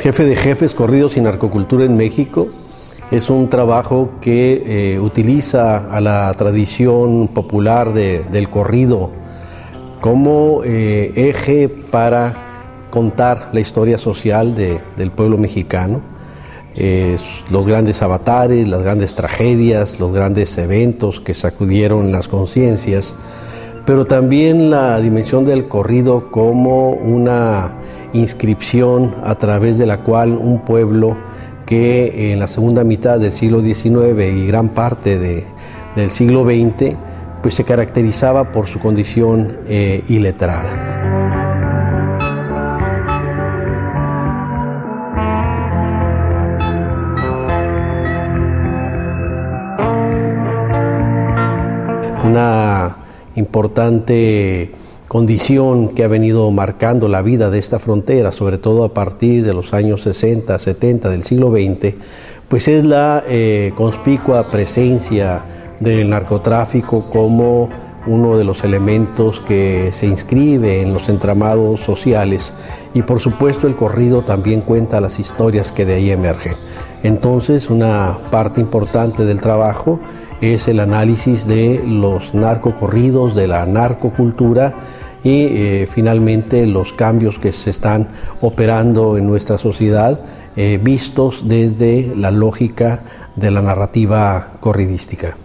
Jefe de Jefes, Corridos y Narcocultura en México es un trabajo que eh, utiliza a la tradición popular del corrido como eh, eje para contar la historia social del pueblo mexicano, los grandes avatares, las grandes tragedias, los grandes eventos que sacudieron las conciencias, pero también la dimensión del corrido como una inscripción a través de la cual un pueblo que en la segunda mitad del siglo XIX y gran parte del siglo XX pues se caracterizaba por su condición eh, iletrada. Una importante condición que ha venido marcando la vida de esta frontera, sobre todo a partir de los años 60, 70 del siglo XX, pues es la eh, conspicua presencia del narcotráfico como uno de los elementos que se inscribe en los entramados sociales y por supuesto el corrido también cuenta las historias que de ahí emergen. Entonces una parte importante del trabajo es el análisis de los narcocorridos, de la narcocultura y eh, finalmente los cambios que se están operando en nuestra sociedad eh, vistos desde la lógica de la narrativa corridística.